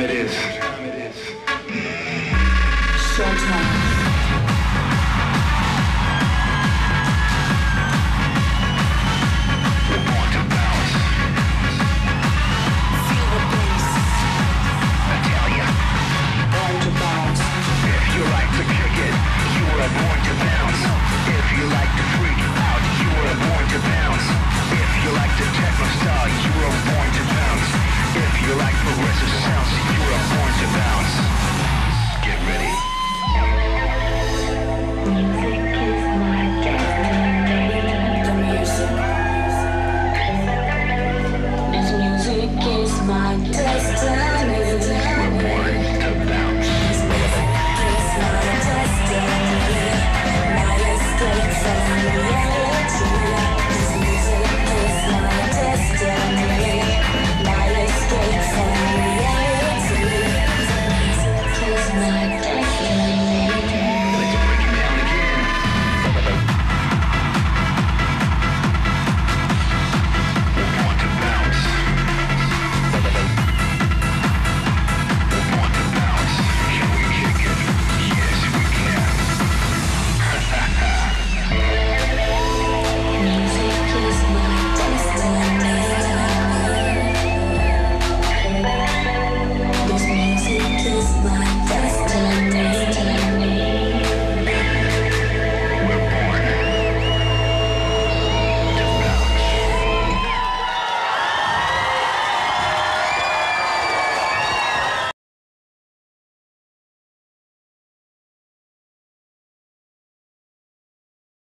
time it is. one.